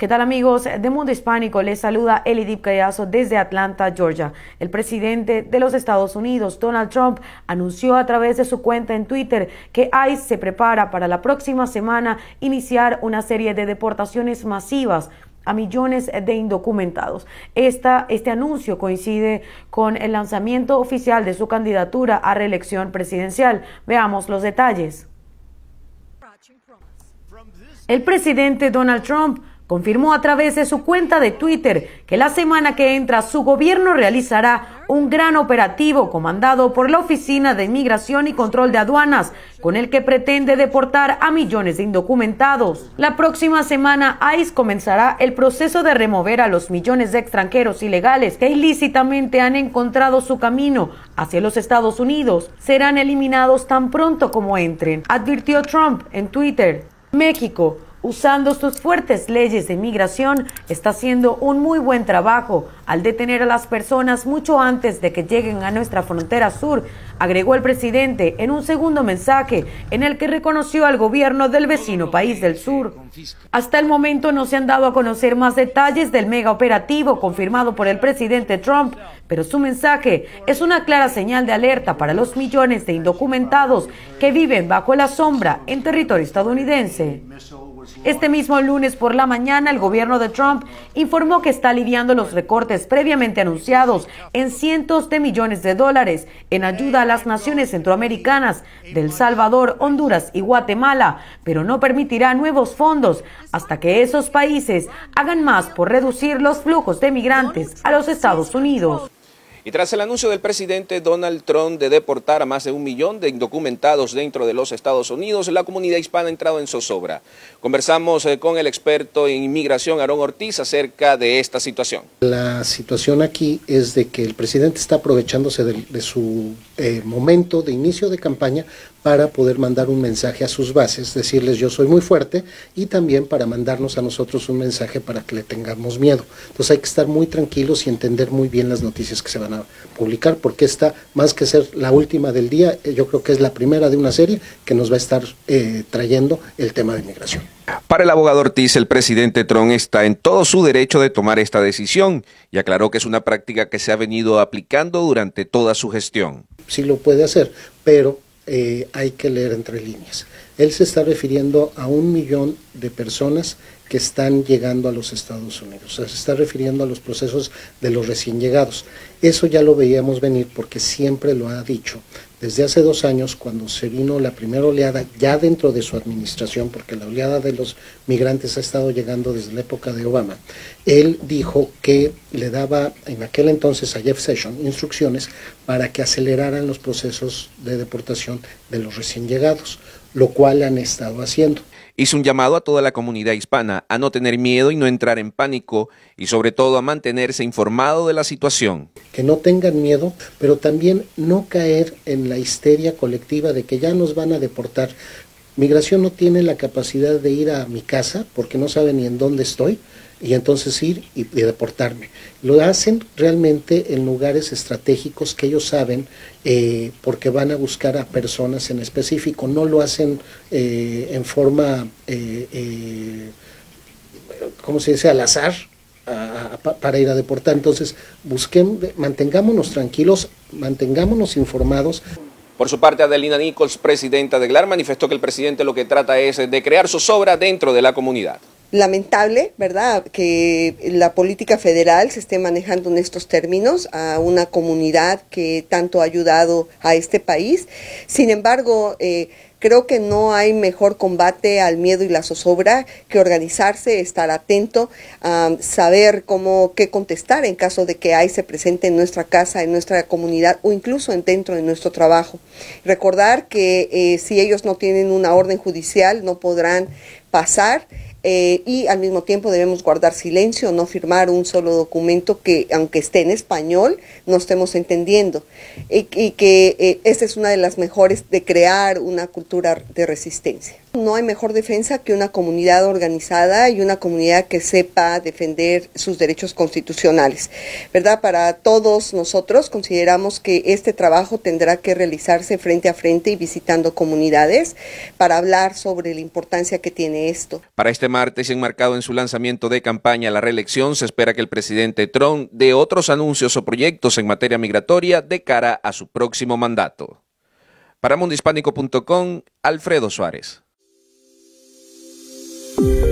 ¿Qué tal amigos de Mundo Hispánico? Les saluda Elidip Callazo desde Atlanta, Georgia. El presidente de los Estados Unidos, Donald Trump, anunció a través de su cuenta en Twitter que ICE se prepara para la próxima semana iniciar una serie de deportaciones masivas a millones de indocumentados. Este anuncio coincide con el lanzamiento oficial de su candidatura a reelección presidencial. Veamos los detalles. El presidente Donald Trump confirmó a través de su cuenta de Twitter que la semana que entra su gobierno realizará un gran operativo comandado por la Oficina de Inmigración y Control de Aduanas, con el que pretende deportar a millones de indocumentados. La próxima semana ICE comenzará el proceso de remover a los millones de extranjeros ilegales que ilícitamente han encontrado su camino hacia los Estados Unidos. Serán eliminados tan pronto como entren, advirtió Trump en Twitter. México usando sus fuertes leyes de inmigración, está haciendo un muy buen trabajo al detener a las personas mucho antes de que lleguen a nuestra frontera sur, agregó el presidente en un segundo mensaje en el que reconoció al gobierno del vecino país del sur. Hasta el momento no se han dado a conocer más detalles del mega operativo confirmado por el presidente Trump, pero su mensaje es una clara señal de alerta para los millones de indocumentados que viven bajo la sombra en territorio estadounidense. Este mismo lunes por la mañana, el gobierno de Trump informó que está aliviando los recortes previamente anunciados en cientos de millones de dólares en ayuda a las naciones centroamericanas del Salvador, Honduras y Guatemala, pero no permitirá nuevos fondos hasta que esos países hagan más por reducir los flujos de migrantes a los Estados Unidos. Y tras el anuncio del presidente Donald Trump de deportar a más de un millón de indocumentados dentro de los Estados Unidos, la comunidad hispana ha entrado en zozobra. Conversamos eh, con el experto en inmigración, Aarón Ortiz, acerca de esta situación. La situación aquí es de que el presidente está aprovechándose de, su eh, momento de inicio de campaña para poder mandar un mensaje a sus bases, decirles yo soy muy fuerte y también para mandarnos a nosotros un mensaje para que le tengamos miedo. Entonces hay que estar muy tranquilos y entender muy bien las noticias que se van a publicar porque esta, más que ser la última del día, eh, yo creo que es la primera de una serie que nos va a estar eh, trayendo el tema de inmigración. Para el abogado Ortiz, el presidente Trump está en todo su derecho de tomar esta decisión y aclaró que es una práctica que se ha venido aplicando durante toda su gestión. Sí lo puede hacer, pero eh, hay que leer entre líneas. Él se está refiriendo a un millón de personas que están llegando a los Estados Unidos. Se está refiriendo a los procesos de los recién llegados. Eso ya lo veíamos venir porque siempre lo ha dicho. Desde hace dos años, cuando se vino la primera oleada, ya dentro de su administración, porque la oleada de los migrantes ha estado llegando desde la época de Obama, él dijo que le daba en aquel entonces a Jeff Sessions instrucciones para que aceleraran los procesos de deportación de los recién llegados, lo cual han estado haciendo hizo un llamado a toda la comunidad hispana a no tener miedo y no entrar en pánico y sobre todo a mantenerse informado de la situación. Que no tengan miedo, pero también no caer en la histeria colectiva de que ya nos van a deportar. Migración no tiene la capacidad de ir a mi casa porque no sabe ni en dónde estoy y entonces ir y, deportarme. Lo hacen realmente en lugares estratégicos que ellos saben eh, porque van a buscar a personas en específico, no lo hacen eh, en forma, eh, ¿cómo se dice?, al azar. para ir a deportar. Entonces, busquen, mantengámonos tranquilos, mantengámonos informados. Por su parte, Adelina Nichols, presidenta de GLAR, manifestó que el presidente lo que trata es de crear zozobra dentro de la comunidad lamentable, ¿verdad?, que la política federal se esté manejando en estos términos a una comunidad que tanto ha ayudado a este país. Sin embargo, eh, creo que no hay mejor combate al miedo y la zozobra que organizarse, estar atento, saber cómo qué contestar en caso de que hay se presente en nuestra casa, en nuestra comunidad o incluso dentro de nuestro trabajo. Recordar que eh, si ellos no tienen una orden judicial no podrán pasar. Eh, y al mismo tiempo debemos guardar silencio, no firmar un solo documento que, aunque esté en español, no estemos entendiendo. Y, que eh, esta es una de las mejores de crear una cultura de resistencia. No hay mejor defensa que una comunidad organizada y una comunidad que sepa defender sus derechos constitucionales. ¿Verdad? Para todos nosotros consideramos que este trabajo tendrá que realizarse frente a frente y visitando comunidades para hablar sobre la importancia que tiene esto. Para este martes, enmarcado en su lanzamiento de campaña a la reelección, se espera que el presidente Trump dé otros anuncios o proyectos en materia migratoria de cara a su próximo mandato. Para mundihispánico.com, Alfredo Suárez. Thank you.